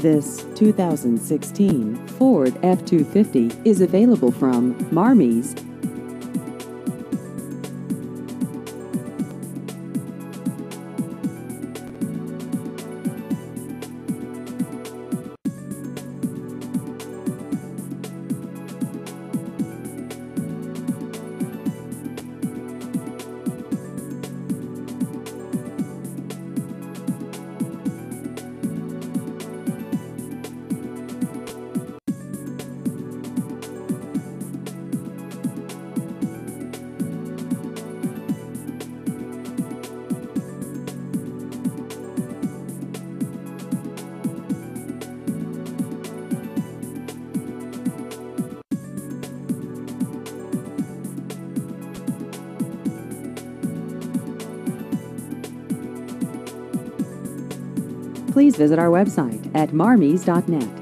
This 2016 Ford F-250 is available from Marmies. Please visit our website at marmies.net.